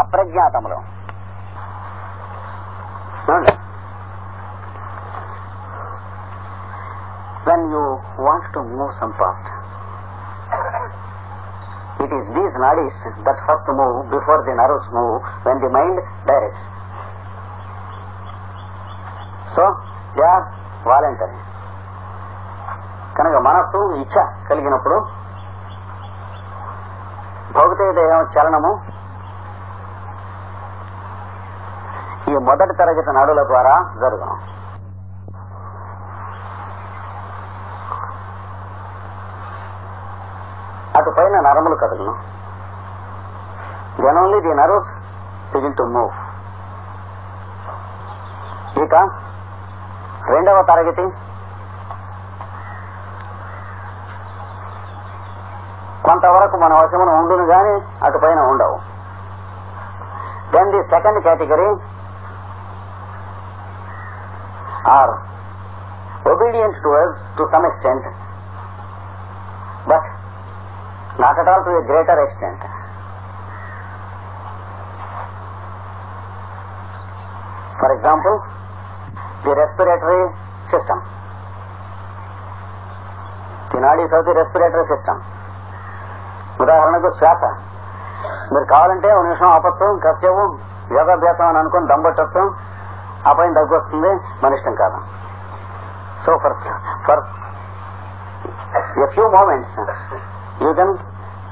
అప్రజ్ఞాతములో చూడండి when you want to move some part it is these nadis that first move before the nerves move when the mind directs so they are voluntary కనుక మనస్సు ఇచ్చ కలిగినప్పుడు భౌతిక దేహం చలనము ఈ మొదటి తరగతి నడుల ద్వారా జరుగును. అటు పైన నరములు కదులును. Then only the nerves begin to move ఇక రెండవ తరగతి. కొంతవరకు మన వశమున ఉండును గాని అటు పైన ఉండవు. Then the second category are obedient to us to some extent, but not at all to a greater extent. For example, the respiratory system. The nadis of the respiratory system. ఉదాహరణకు శ్వాస మీరు కావాలంటే ఒక నిమిషం ఆపచ్చు కష్టం యోగాభ్యాసం అని అనుకుని దమ్మట్టచ్చు ఆ పైన దగ్గు వస్తుంది మన ఇష్టం కాదు so for for a few moments you can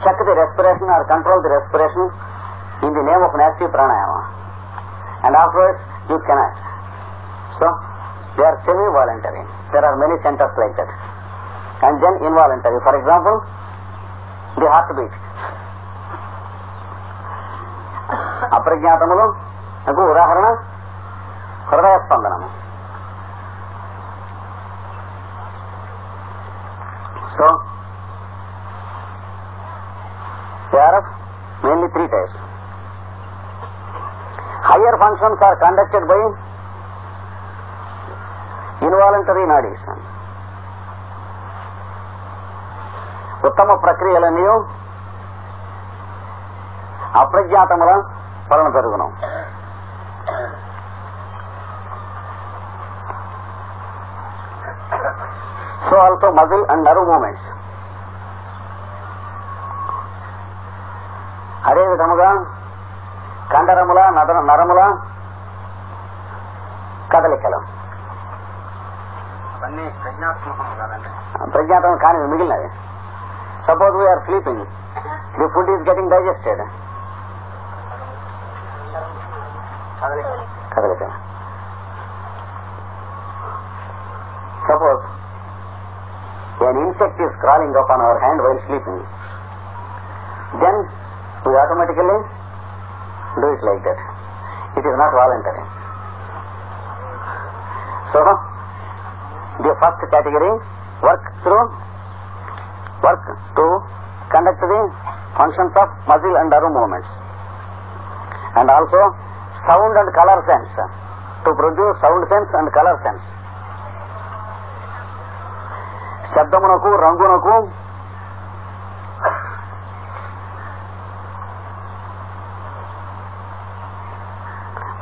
check the respiration or control the respiration in the name of nasty pranayama and afterwards you cannot so they are semi voluntary there are many centers like that and then involuntary for example the heartbeat అప్రజ్ఞాతములు నాకు ఉదాహరణ హృదయ స్పందనము so mainly three types higher functions are conducted by involuntary nadis ఉత్తమ ప్రక్రియలన్నీ అప్రజ్ఞాతముల పలన పెరుగును. So also muscle and nerve movements అదే విధముగా కండరముల నర నరముల కదలికలు అవన్నీ ప్రజ్ఞాత్మకం కాదండి ప్రజ్ఞాతం కాని మిగిలినవి suppose we are sleeping the food is getting digested కదలిక కదలిక suppose an insect is crawling up on our hand while sleeping, then we automatically do it like that. It is not voluntary. So, the first category work through work to conduct the functions of muscle and nerve movements and also sound and color sense to produce sound sense and color sense శబ్దమునకు రంగునకు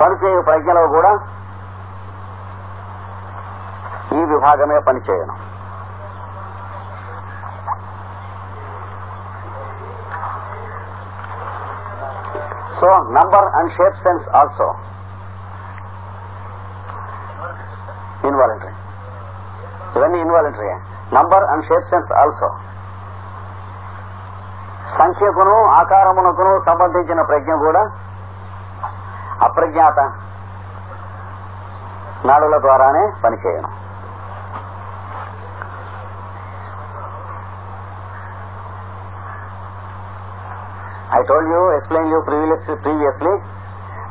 పనిచేయ ప్రజ్ఞలో కూడా ఈ విభాగమే పనిచేయను. So number and shape sense also. Involve ఇవన్నీ involuntary number and shape sense also సంఖ్యకును ఆకారమునకును సంబంధించిన ప్రజ్ఞ కూడా అప్రజ్ఞాత నాడుల ద్వారానే పనిచేయను I told you, explained you previously, previously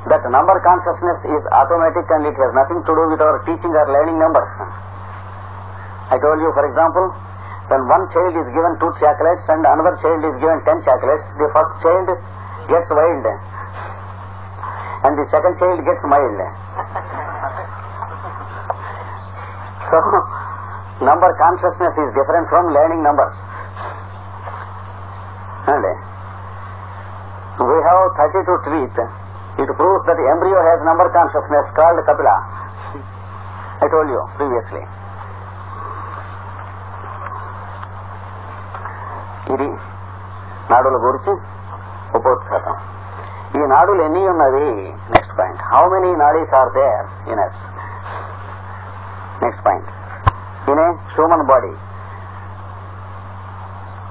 that number consciousness is automatic and it has nothing to do with our teaching or learning numbers. I told you, for example, when one child is given two chocolates and another child is given ten chocolates, the first child gets wild and the second child gets mild. So, number consciousness is different from learning numbers. And We have 32 teeth. It proves that the embryo has number consciousness called Kapila. I told you previously. ఇది నాడుల గురించి ఉపోత్సాహం ఈ నాడులు ఎన్ని ఉన్నవి next point how many nadis are there in us next point in a human body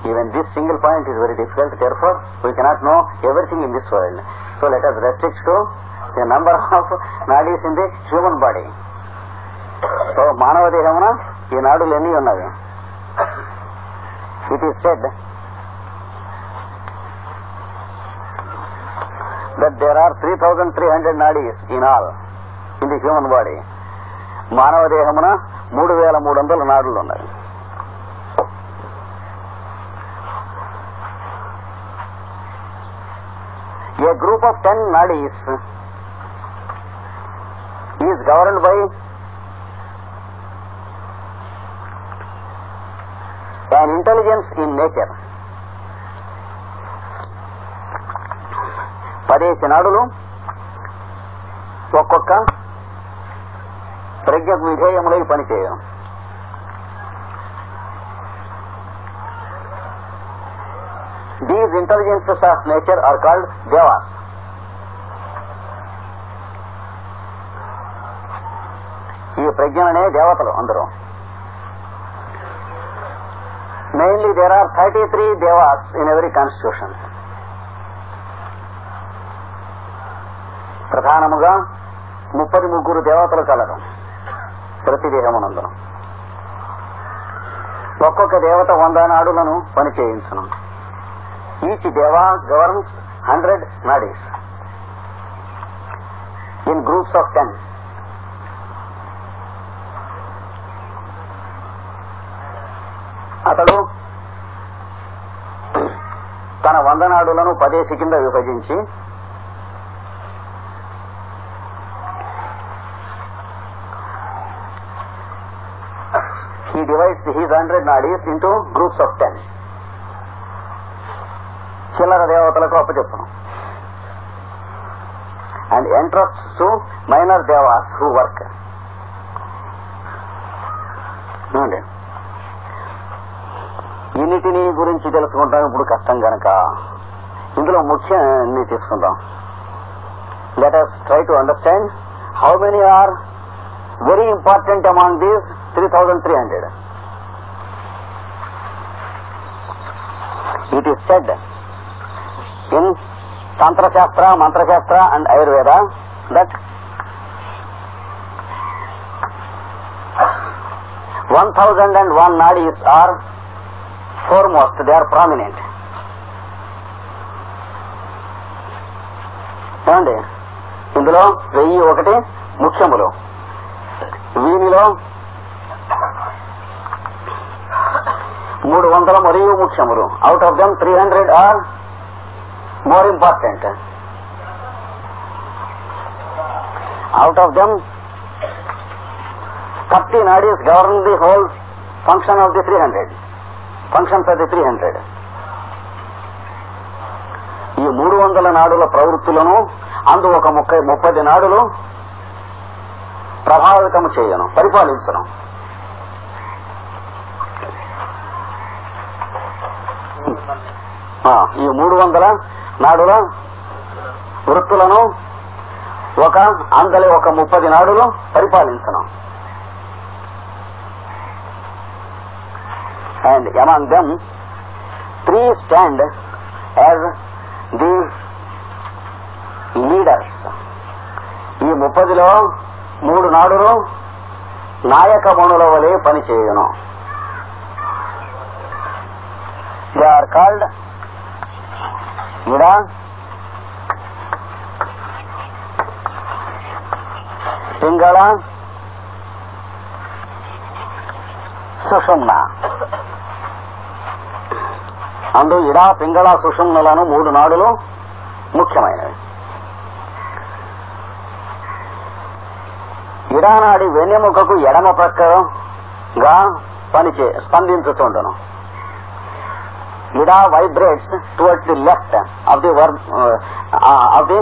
Even this single point is very difficult, therefore we cannot know everything in this world. So let us restrict to the number of nadis in the human body. So మానవ దేహమున ఈ నాడులు ఎన్ని ఉన్నవి It is said that there are 3300 nadis in all in the human body. మానవ దేహమున మూడు వేల మూడు వందల నాడులు ఉన్నాయి A group of 10 nadis is governed by and intelligence in nature. పదేసి నాడులు ఒక్కొక్క ప్రజ్ఞ విధేయములై పనిచేయడం these intelligences of nature are called devas ఈ ప్రజ్ఞ అనే దేవతలు అందరూ. Mainly there are thirty three devas in every constitution ప్రధానముగా ముప్పది ముగ్గురు దేవతలు కలరు. ప్రతి దేహమునందును. ఒక్కొక్క దేవత వంద నాడులను పనిచేయించను each deva governs hundred nadis. In groups of ten అతడు తన వందనాడులను పదేసి కింద విభజించి he divides his hundred nadis into groups of ten చిల్లర దేవతలకు అప్పచెప్పును. And entrust to minor devas who work ఏమండి గురించి తెలుసుకుంటాం. ఇప్పుడు కష్టం గనక. ఇందులో ముఖ్యాన్ని తీసుకుందాం. Let us try to understand how many are very important among these three thousand three hundred it is said in Tantrashastra Mantrashastra and Ayurveda that one thousand and one nadis are foremost, they are prominent ఏమండి? ఇందులో వెయ్యి ఒకటి ముఖ్యములు. వీనిలో మూడు వందల మరియు ముఖ్యములు. Out of them three hundred are more important out of them thirty nadis govern the whole function of the three hundred function of three hundred ఈ మూడు వందల నాడుల ప్రవృత్తులను అందు ఒక ముప్పై ముప్పది నాడులు ప్రభావితము చేయను పరిపాలించను. ఈ మూడు వందల నాడుల వృత్తులను ఒక అందలి ఒక ముప్పది నాడులు పరిపాలించను. And among them three stand as the leaders ఈ ముప్పదిలో మూడు నాడులు నాయక మణుల వలె పనిచేయును. దే ఆర్ కాల్డ్ ఇడా పింగళ సుషుమ్న. అందు ఇడా పింగళ సుషుమ్నలను మూడు నాడులు ముఖ్యమైనవి. ఇడానాడి వెన్నెముకకు ఎడమ ప్రక్కగా పనిచే స్పందించుతుండను. Ida vibrates towards the left of the ver of the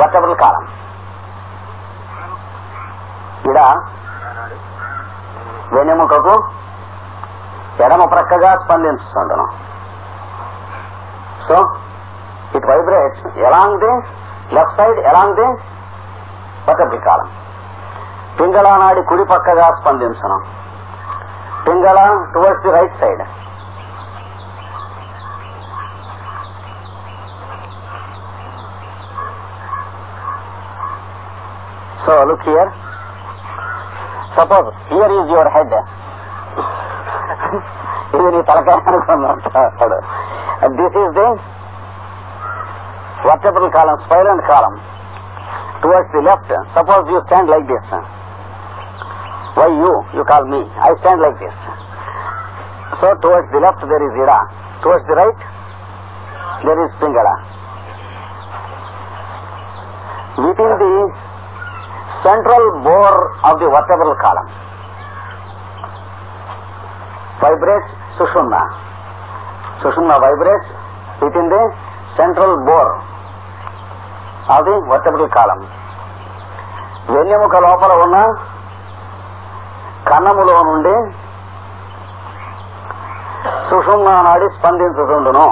vertebral column vertebral వెన్నెముకకు ఎడమ ప్రక్కగా స్పందించుతుండను. So it vibrates along the left side along the vertebral Pingala నాడి కుడి పక్కగా స్పందించను Pingala towards the right side so look here suppose here is your head ఇది నీ తలకాయ అనుకున్నాడు this is the vertebral column spiral column towards the left. Suppose you stand like this. Why you? You call me. I stand like this. So towards the left there is Ida. Towards the right there is Pingala. Within the central bore of the vertebral column vibrates సుషుమ్న Sushumna vibrates within the central bore అది వర్టబుల్ కాలం వెన్నెముక లోపల ఉన్న కన్నములో నుండి సుషుమ్న నాడి స్పందించుతుండును.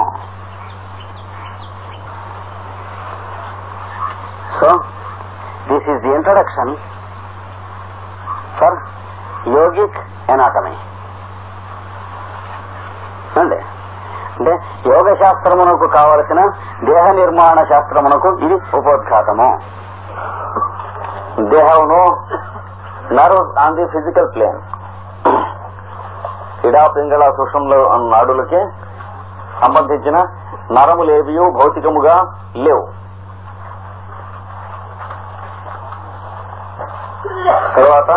So this is the introduction for yogic anatomy అండి అంటే యోగ శాస్త్రమునకు కావలసిన దేహ నిర్మాణ శాస్త్రమునకు ఇది ఉపోద్ఘాతము. దేహమును nerve on the physical plane Ida Pingala సుషంలో నాడులకి సంబంధించిన నరములేవియు భౌతికముగా లేవు. తర్వాత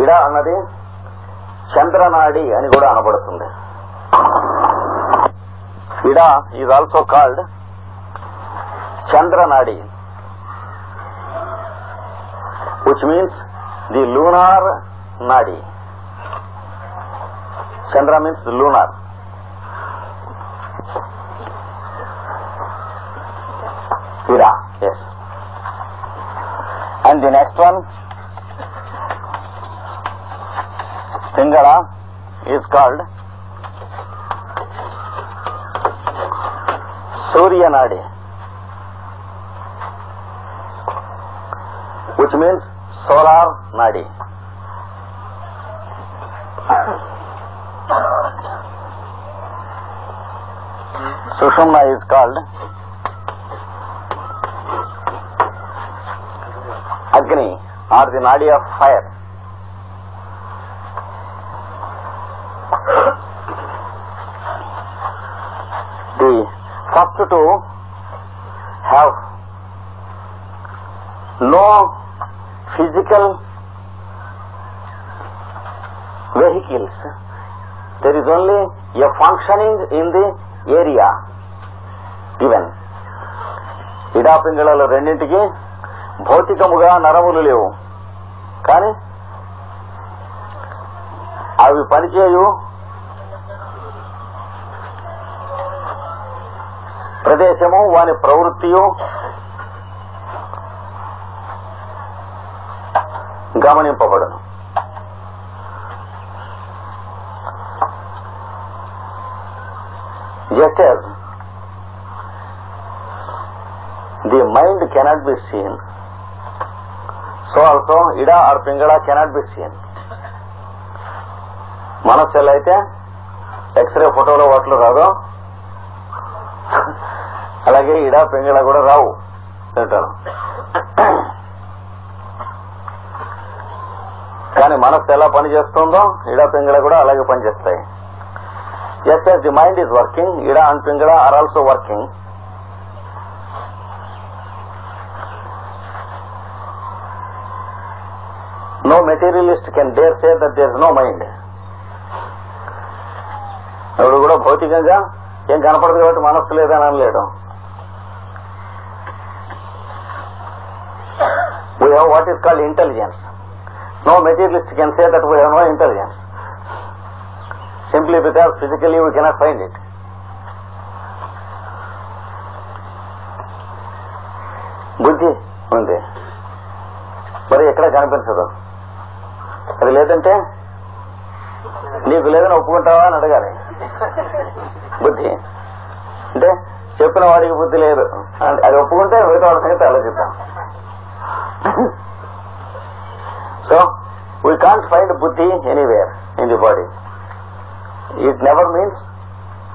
ఇడ అన్నది చంద్రనాడి అని కూడా అనబడుతుంది. Bida is also called Chandra Nadi, which means the lunar nadi. Chandra means the lunar. Vira, yes. And the next one, Singara, is called सूर्य नाड़ी विच means solar nadi. Sushumna is called Agni are the nadi of fire the first two have no physical vehicles. There is only a functioning in the area given. ఇడా పింగళాలు రెండింటికి భౌతికముగా నరములు లేవు కానీ అవి పనిచేయు ప్రదేశము వాని ప్రవృత్తియు గమనింపబడను. Just as the mind cannot be seen so also Ida or Pingala cannot be seen మన సెల్ అయితే ఎక్స్రే ఫోటోలో వాటిలో రాదు అలాగే ఇడా పెంగళ కూడా రావు. అంటారు కానీ మనస్సు ఎలా పనిచేస్తుందో ఇడా పెంగళ కూడా అలాగే పనిచేస్తాయి as as the mind is working Ida and Pingala are also working no materialist can dare say that there no mind ఎవడు కూడా భౌతికంగా ఏం కనపడదు కాబట్టి మనస్సు లేదని అనలేడు. We have what is called intelligence no materialist can say that we have no intelligence simply because physically we cannot find it బుద్ధి ఉంది. మరి ఎక్కడ కనిపించదు? అది లేదంటే నీకు లేదని ఒప్పుకుంటావా అని అడగాలి. బుద్ధి. అంటే చెప్పిన వాడికి బుద్ధి లేదు. అది ఒప్పుకుంటే మిగతా వాడి సంగతి ఆలోచిద్దాం. so, we can't find buddhi anywhere in the body. It never means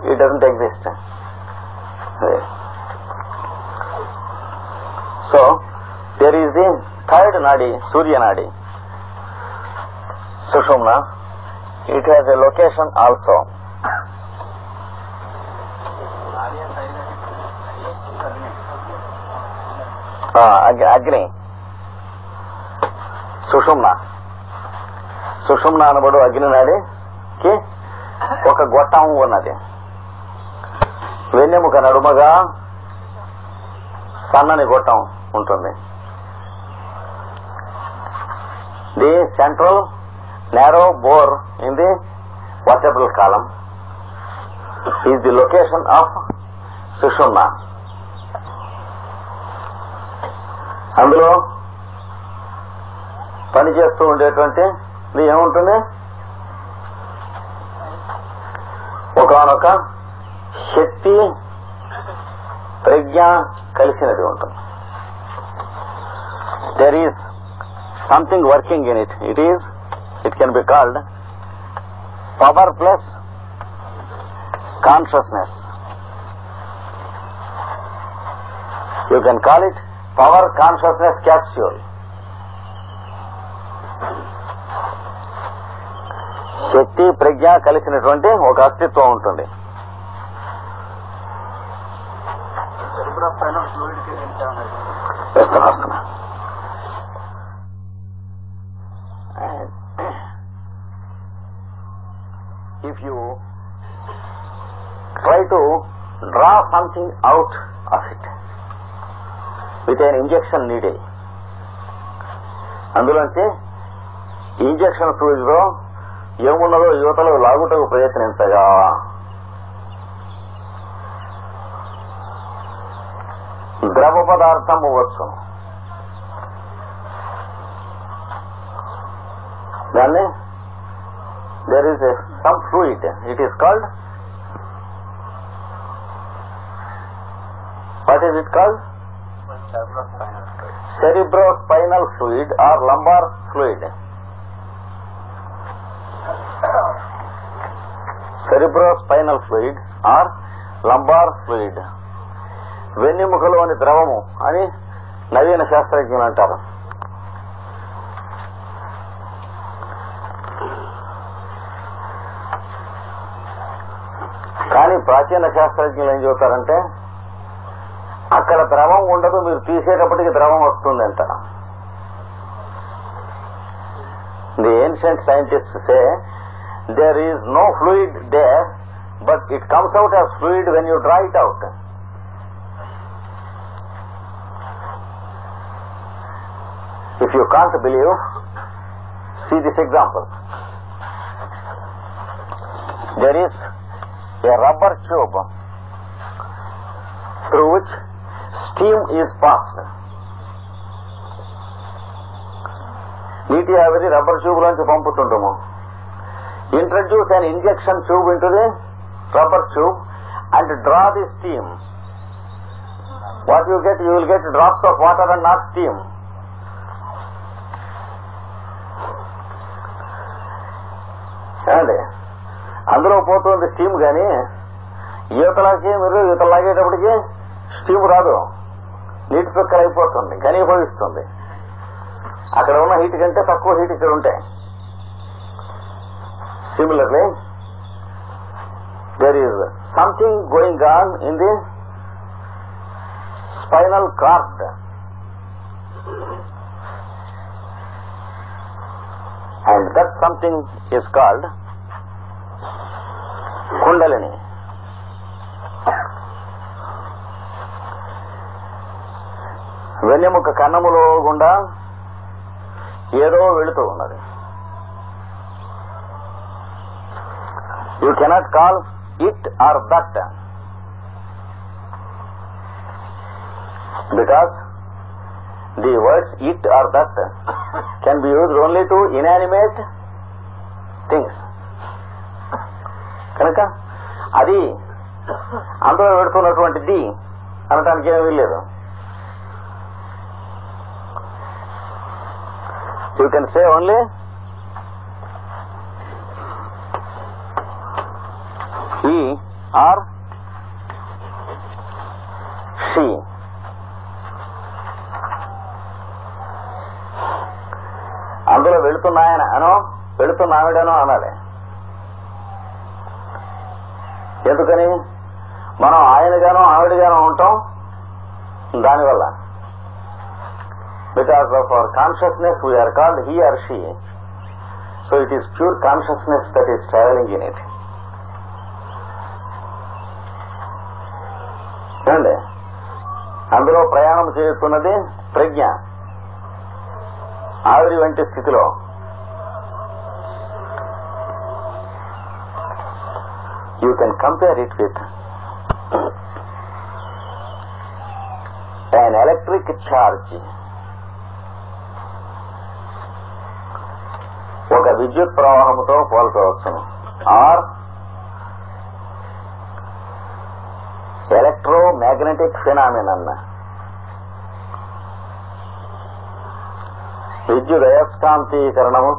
it doesn't exist. So, there is the third nadi, Surya nadi, Sushumna. It has a location also. Ah, Agni. సుషుమ్న. సుషుమ్న అనబడు అగ్ని నాడికి ఒక గొట్టం ఉన్నది. వెన్నెముక నడుమగా సన్నని గొట్టం ఉంటుంది. The central narrow bore in the vertebral column is the location of Sushumna. అందులో పనిచేస్తూ ఉండేటువంటి ఇది ఏముంటుంది? ఒకనొక శక్తి ప్రజ్ఞ కలిసినది ఉంటుంది. There is something working in it it is it can be called power plus consciousness you can call it power consciousness capsule శక్తి ప్రజ్ఞ కలిసినటువంటి ఒక అస్తిత్వం ఉంటుంది. If you try to draw something out of it with an injection నీడే అందులోంచి injection ఫ్లూయిడ్లో ఏమున్నదో యువతలో లాగుటకు ప్రయత్నించగా ద్రవ పదార్థం వచ్చు దాన్ని there is a some fluid it is called what is it called cerebrospinal fluid or lumbar fluid cerebrospinal fluid or lumbar fluid వెన్నెముకలోని ద్రవము అని నవీన శాస్త్రజ్ఞులు అంటారు. కానీ ప్రాచీన శాస్త్రజ్ఞులు ఏం చెబుతారంటే అక్కడ ద్రవం ఉండదు మీరు తీసేటప్పటికి ద్రవం వస్తుందంట. The ancient scientist Say there is no fluid there but it comes out as fluid when you draw it out If you can't believe, see this example. There is a rubber tube through which steam is passed. నీటి ఆవిరి rubber tube లోంచి పంపుతుంటాము introduce an injection tube ఉంటుంది proper tube and draw the steam what you get you will get drops of water and not steam ఏమండి? అందులో పోతుంది steam కానీ ఈతలాకి మీరు ఈత లాగేటప్పటికి స్టీమ్ రాదు. నీటి చుక్కలు అయిపోతుంది ఘనీభవిస్తుంది. అక్కడ ఉన్న హీట్ కంటే తక్కువ హీట్ ఇక్కడ ఉంటాయి. Similarly, there is something going on in the spinal cord. And that something is called Kundalini. వెన్నెముక కన్నములో గుండా ఏదో వెళుతూ ఉన్నది you cannot call it or that because the words it or that can be used only to inanimate things కనుక అది అందులో పెడుతున్నటువంటిది అనటానికి ఏమీ లేదు you can say only he or she. అందులో వెళుతున్నాయన అనో వెళుతున్నావిడనో అనాలి ఎందుకని మనం ఆయనగానో ఆవిడగానో ఉంటాం దానివల్ల because of our consciousness we are called he or she so it is pure consciousness that is travelling in it ఏమండి? అందులో ప్రయాణం చేస్తున్నది ప్రజ్ఞ. ఆవిరి వంటి స్థితిలో. You can compare it with an electric charge ఒక విద్యుత్ ప్రవాహంతో పోల్చవచ్చును. ఆర్ ఎలక్ట్రో మ్యాగ్నెటిక్ ఫినామినన్ విద్యుత్ అయస్కాంతీకరణము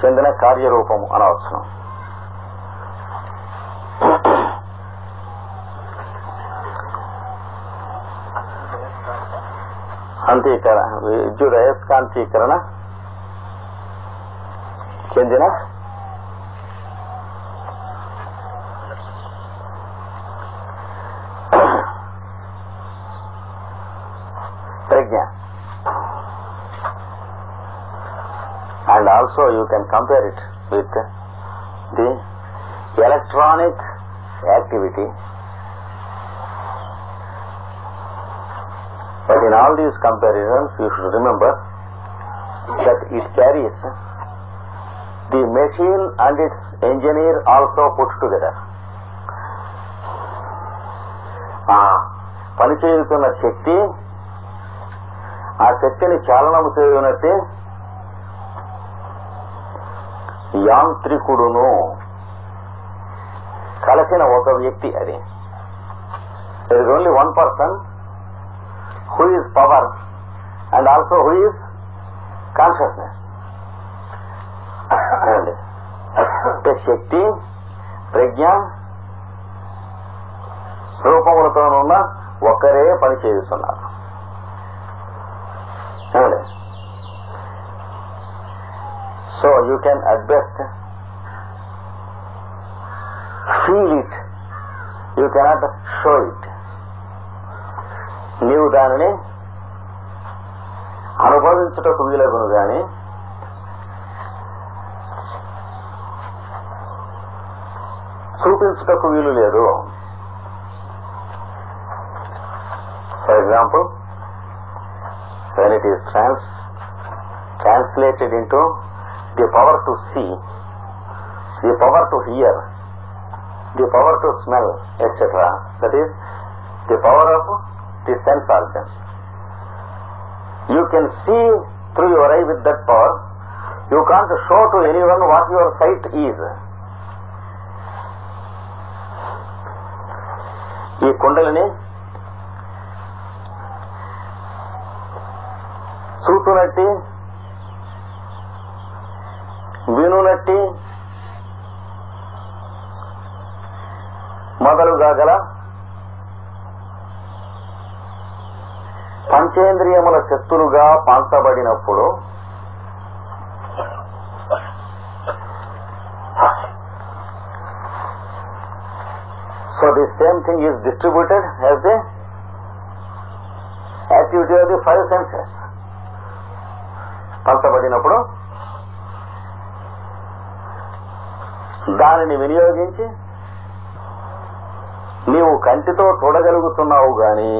చెందిన కార్యరూపము అనవచ్చును అంతీకరణ విద్యుత్ అయస్కాంతీకరణ చెందిన And also you can compare it with the electronic activity But in all these comparisons, you should remember that it carries the machine and its engineer also put together. ఆ పనిచేయుతున్న శక్తి ఆ శక్తిని చాలనము చేయునట్టే యాంత్రికుడును కలిసిన ఒక వ్యక్తి అది. There is only one person who is power and also who is consciousness అంటే శక్తి ప్రజ్ఞ రూపములతోనున్న ఒక్కరే పని చేస్తున్నారు ఏమండి so you can at best feel it you cannot show it నీవు దానిని అనుభవించుటకు వీలగును గాని చూపించుటకు వీలు లేదు for example when it is trans translated into the power to see, the power to hear, the power to smell, etc. That is the power of the sense organs. You can see through your eye with that power. You can't show to anyone what your sight is. ಈ ಕುಂಡಲಿನಿ ಸೂತು వినునట్టి మొదలుగా గల పంచేంద్రియముల శక్తులుగా పాల్చబడినప్పుడు so the same thing is distributed as the activity of the five senses పంచబడినప్పుడు దానిని వినియోగించి నీవు కంటితో చూడగలుగుతున్నావు గాని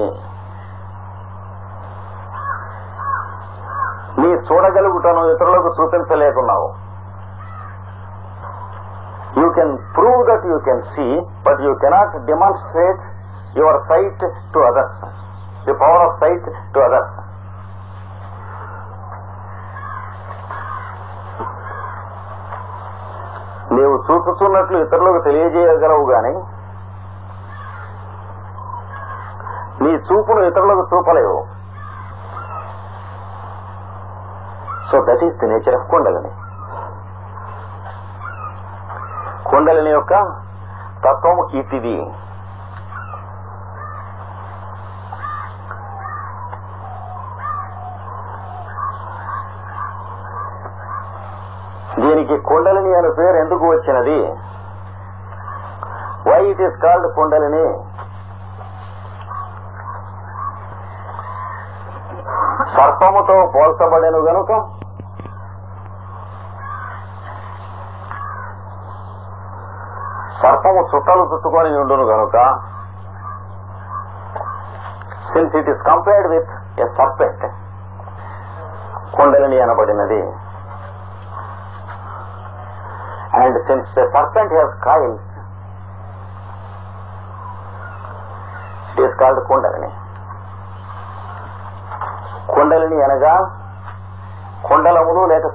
నీ చూడగలుగుతాను ఇతరులకు చూపించలేకున్నావు. You can prove that you can see but you cannot demonstrate your sight to others the power of sight to others నీవు చూపుతున్నట్లు ఇతరులకు తెలియజేయగలవు గాని నీ చూపును ఇతరులకు చూపలేవు. So that is the nature of Kundalini Kundalini యొక్క తత్వం ఇతిది. దీనికి కుండలిని అనే పేరు ఎందుకు వచ్చినది? Why it is called Kundalini? సర్పముతో పోల్చబడెను గనుక? సర్పము చుట్టలు చుట్టుకొని ఉండును గనుక? Since it is compared with a serpent Kundalini అనబడినది. And since ఎ serpent has coils, it is called Kundalini. Kundalini అనగా కుండలములు లేక